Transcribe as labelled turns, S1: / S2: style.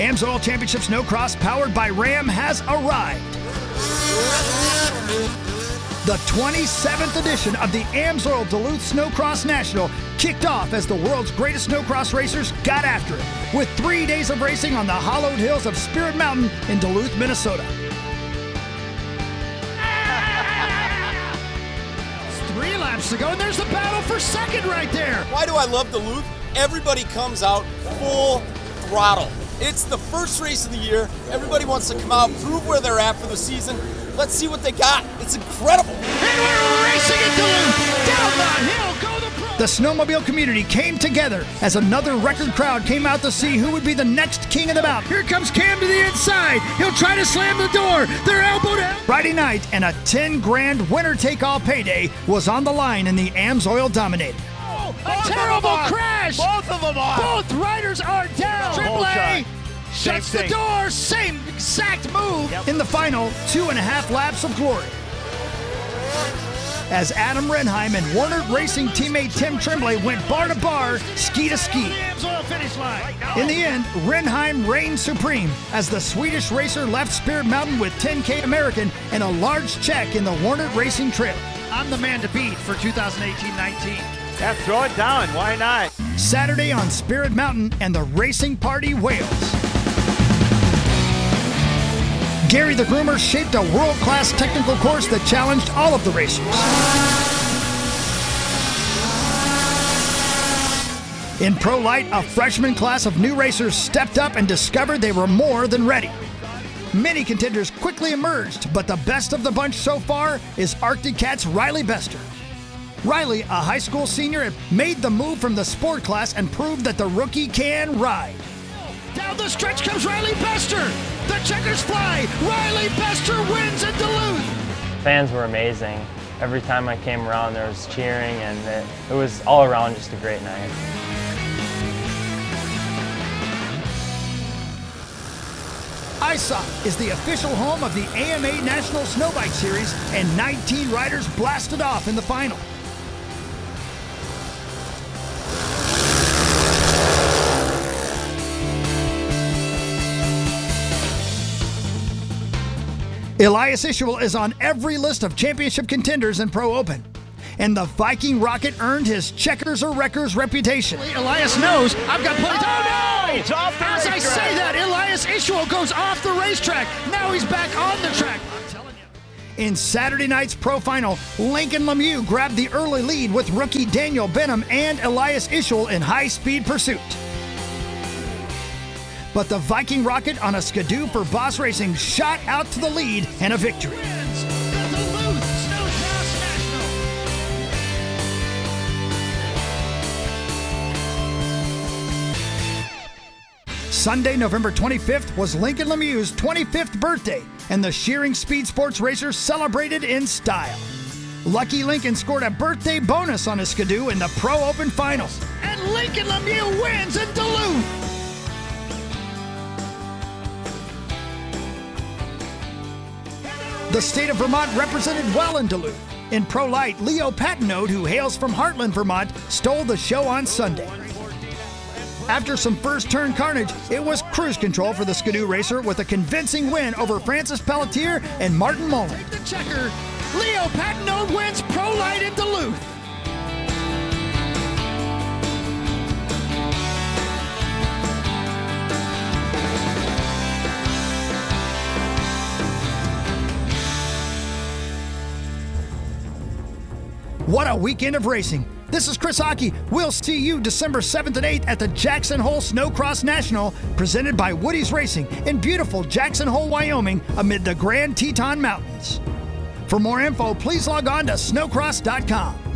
S1: AMSOIL Championship Snocross, powered by Ram, has arrived. The 27th edition of the AMSOIL Duluth Snocross National kicked off as the world's greatest snocross racers got after it, with three days of racing on the hollowed hills of Spirit Mountain in Duluth, Minnesota. Three laps to go, and there's the battle for second right there.
S2: Why do I love Duluth? Everybody comes out full throttle. It's the first race of the year. Everybody wants to come out, prove where they're at for the season. Let's see what they got. It's incredible.
S1: The snowmobile community came together as another record crowd came out to see who would be the next king of the mountain. Here comes Cam to the inside. He'll try to slam the door. They're elbow to. Friday night and a 10 grand winner take all payday was on the line in the AMSOIL Dominator. A terrible crash!
S3: Both of them are.
S1: Both riders are down. Triple A shuts
S3: Same
S1: the
S3: thing.
S1: door. Same exact move
S3: Yep.
S1: in the final two and a half laps of glory. As Adam Renheim and Warnert Racing teammate Tim Tremblay went bar to bar, ski to ski. In the end, Renheim reigned supreme as the Swedish racer left Spirit Mountain with 10K American and a large check in the Warnert Racing trailer. I'm the man to beat for 2018-19.
S3: Yeah, throw it down. Why not?
S1: Saturday on Spirit Mountain and the Racing Party Wales. Gary the Groomer shaped a world class technical course that challenged all of the racers. In Pro Lite, a freshman class of new racers stepped up and discovered they were more than ready. Many contenders quickly emerged, but the best of the bunch so far is Arctic Cat's Riley Bester. Riley, a high school senior, made the move from the sport class and proved that the rookie can ride. Down the stretch comes Riley Bester. The checkers fly. Riley Bester wins in Duluth.
S4: fans were amazing. Every time I came around, there was cheering, and it, it was all around just a great night.
S1: ISOC is the official home of the AMA National Snowbike Series, and 19 riders blasted off in the final. Elias Ishoel is on every list of championship contenders in Pro Open. And the Viking Rocket earned his checkers or wreckers reputation. Elias knows I've got plenty. Oh no!
S3: Oh, he's off the
S1: As I say that, Elias Ishoel goes off the racetrack. Now he's back on the track. I'm telling you. In Saturday night's pro final, Lincoln Lemieux grabbed the early lead with rookie Daniel Benham and Elias Ishoel in high speed pursuit. But the Viking Rocket on a Ski-Doo for Boss Racing shot out to the lead and a victory. Sunday, November 25th was Lincoln Lemieux's 25th birthday, and the Scheuring Speed Sports Racer celebrated in style. Lucky Lincoln scored a birthday bonus on his Ski-Doo in the Pro Open Finals. And Lincoln Lemieux wins in Duluth! The state of Vermont represented well in Duluth. In Pro Lite, Leo Patenaude, who hails from Hartland, Vermont, stole the show on Sunday. After some first turn carnage, it was cruise control for the Ski-Doo racer with a convincing win over Francis Pelletier and Martin Mullen. The checker, Leo Patenaude wins Pro Lite in Duluth. What a weekend of racing. This is Chris Hockey. We'll see you December 7th and 8th at the Jackson Hole Snocross National, presented by Woody's Racing in beautiful Jackson Hole, Wyoming, amid the Grand Teton Mountains. For more info, please log on to snocross.com.